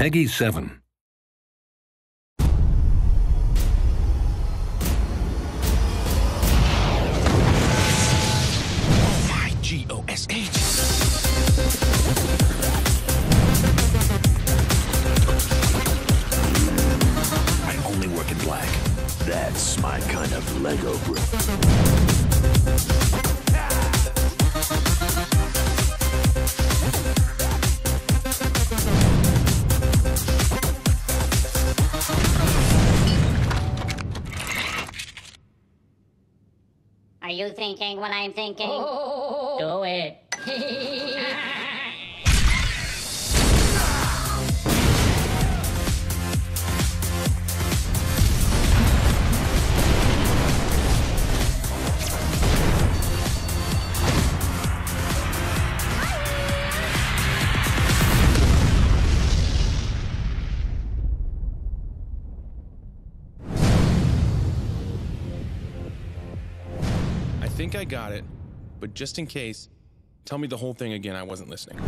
PEGI 7. Oh my G O S H. I only work in black. That's my kind of Lego brick. Are you thinking what I'm thinking? Oh. Do it. think I got it, but just in case, tell me the whole thing again. I wasn't listening.